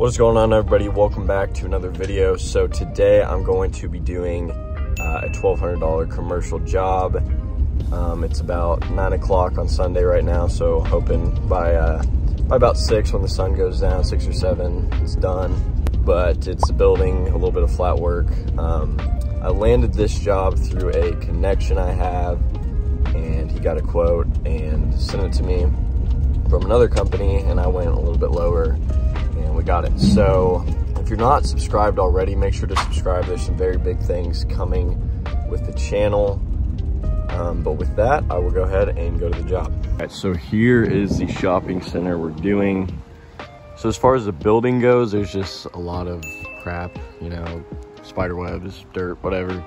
What is going on everybody? Welcome back to another video. So today I'm going to be doing uh, a $1,200 commercial job. Um, it's about nine o'clock on Sunday right now. So hoping by, uh, by about six when the sun goes down, six or seven, it's done. But it's a building, a little bit of flat work. Um, I landed this job through a connection I have and he got a quote and sent it to me from another company and I went a little bit lower and we got it. So if you're not subscribed already, make sure to subscribe. There's some very big things coming with the channel. Um, but with that, I will go ahead and go to the job. All right, so here is the shopping center we're doing. So as far as the building goes, there's just a lot of crap, you know, spider webs, dirt, whatever.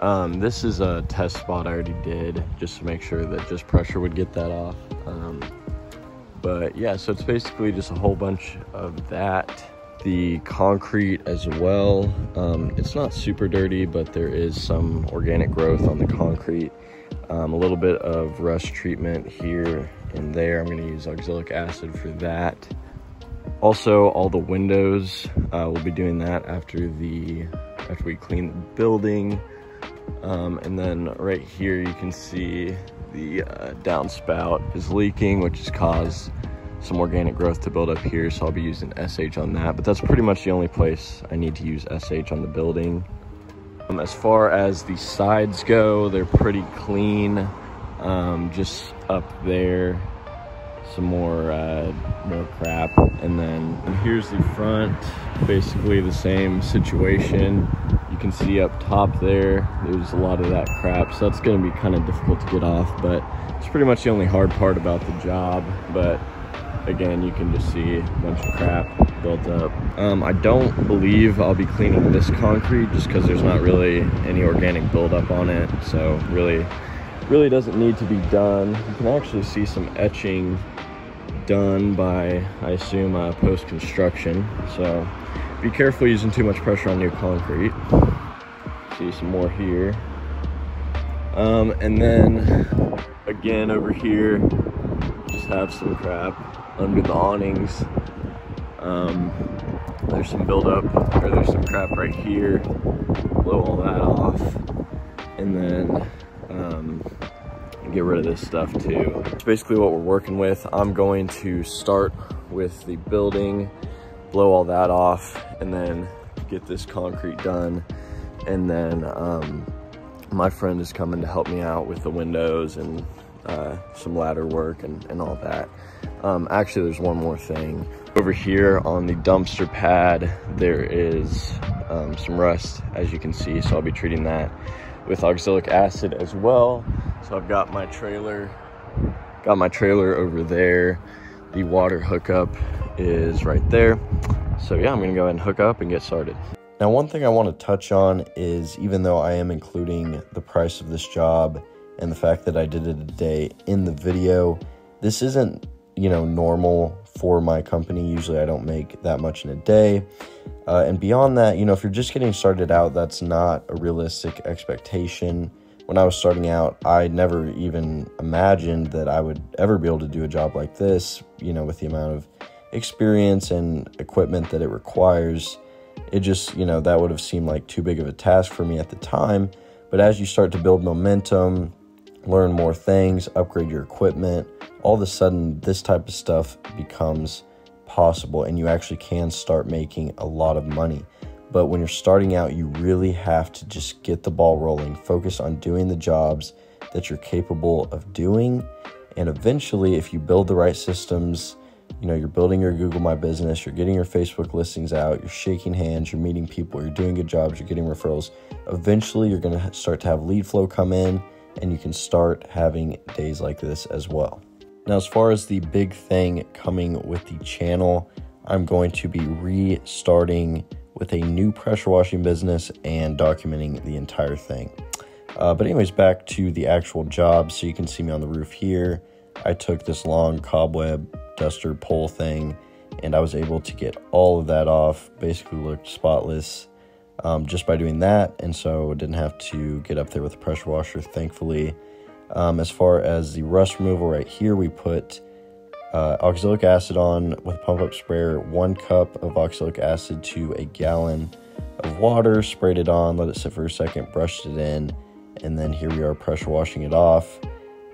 Um, this is a test spot I already did just to make sure that just pressure would get that off. Um, but yeah, so it's basically just a whole bunch of that. The concrete as well. Um, it's not super dirty, but there is some organic growth on the concrete. Um, a little bit of rust treatment here and there. I'm gonna use oxalic acid for that. Also, all the windows, uh, we'll be doing that after the after we clean the building. Um, and then right here you can see the uh, downspout is leaking, which has caused some organic growth to build up here. So I'll be using SH on that, but that's pretty much the only place I need to use SH on the building. Um, as far as the sides go, they're pretty clean. Um, just up there, some more uh, more crap, and then and here's the front. Basically the same situation. You can see up top there, there's a lot of that crap, so that's going to be kind of difficult to get off, but it's pretty much the only hard part about the job. But again, you can just see a bunch of crap built up. Um, I don't believe I'll be cleaning this concrete just because there's not really any organic buildup on it, so really really doesn't need to be done. You can actually see some etching done by, I assume, uh, post-construction. So be careful using too much pressure on new concrete. See some more here. Um, and then again over here, just have some crap under the awnings. Um, there's some buildup, or there's some crap right here. Blow all that off. And then um, get rid of this stuff too. It's basically what we're working with. I'm going to start with the building, blow all that off, and then get this concrete done. And then um, my friend is coming to help me out with the windows and uh, some ladder work and, and all that. Um, actually, there's one more thing. Over here on the dumpster pad, there is um, some rust, as you can see, so I'll be treating that with oxalic acid as well. So I've got my trailer, got my trailer over there. The water hookup is right there. So yeah, I'm gonna go ahead and hook up and get started. Now, one thing I want to touch on is even though I am including the price of this job and the fact that I did it a day in the video, this isn't, you know, normal for my company. Usually I don't make that much in a day. Uh, and beyond that, you know, if you're just getting started out, that's not a realistic expectation. When I was starting out, I never even imagined that I would ever be able to do a job like this, you know, with the amount of experience and equipment that it requires. It just, you know, that would have seemed like too big of a task for me at the time. But as you start to build momentum, learn more things, upgrade your equipment, all of a sudden this type of stuff becomes possible and you actually can start making a lot of money. But when you're starting out, you really have to just get the ball rolling, focus on doing the jobs that you're capable of doing. And eventually, if you build the right systems, you know, you're building your Google My Business, you're getting your Facebook listings out, you're shaking hands, you're meeting people, you're doing good jobs, you're getting referrals. Eventually, you're going to start to have lead flow come in and you can start having days like this as well. Now, as far as the big thing coming with the channel, I'm going to be restarting with a new pressure washing business and documenting the entire thing. Uh, but anyways, back to the actual job. So you can see me on the roof here. I took this long cobweb duster pole thing and I was able to get all of that off. Basically looked spotless um, just by doing that. And so didn't have to get up there with a pressure washer, thankfully. Um, as far as the rust removal right here, we put uh, oxalic acid on with pump up sprayer, one cup of oxalic acid to a gallon of water, sprayed it on, let it sit for a second, brushed it in, and then here we are pressure washing it off.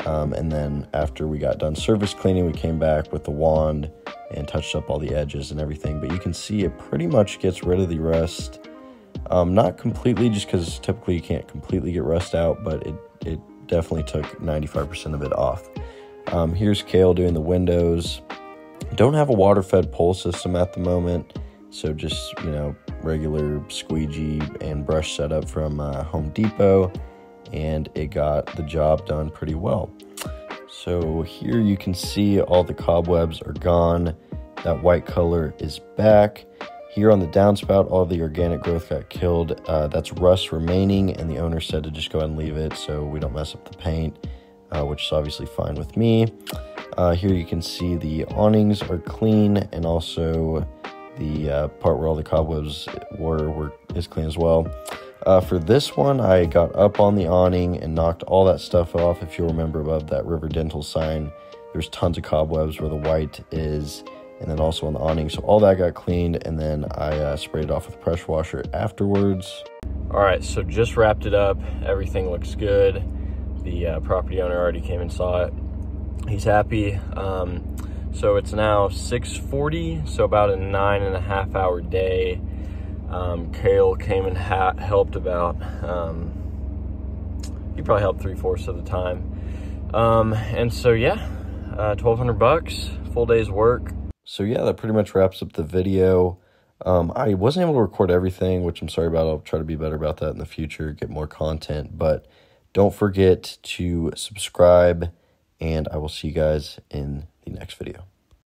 Um, and then after we got done surface cleaning, we came back with the wand and touched up all the edges and everything. But you can see it pretty much gets rid of the rust. Um, not completely, just because typically you can't completely get rust out, but it, it definitely took 95% of it off. Um, here's Kale doing the windows. Don't have a water fed pole system at the moment, so just, you know, regular squeegee and brush setup from uh, Home Depot, and it got the job done pretty well. So here you can see all the cobwebs are gone. That white color is back. Here on the downspout, all the organic growth got killed. Uh, that's rust remaining, and the owner said to just go ahead and leave it so we don't mess up the paint, uh, which is obviously fine with me. Uh, here you can see the awnings are clean, and also the uh, part where all the cobwebs were, were is clean as well. Uh, for this one, I got up on the awning and knocked all that stuff off. If you remember above that River Dental sign, there's tons of cobwebs where the white is, and then also on the awning. So all that got cleaned, and then I uh, sprayed it off with a pressure washer afterwards. All right, so just wrapped it up. Everything looks good. The uh, property owner already came and saw it. He's happy. Um, so it's now 6.40, so about a nine and a half hour day. Um, Kale came and helped about, um, he probably helped three fourths of the time. Um, and so, yeah, uh, 1200 bucks, full day's work. So yeah, that pretty much wraps up the video. Um, I wasn't able to record everything, which I'm sorry about. I'll try to be better about that in the future, get more content. But don't forget to subscribe, and I will see you guys in the next video.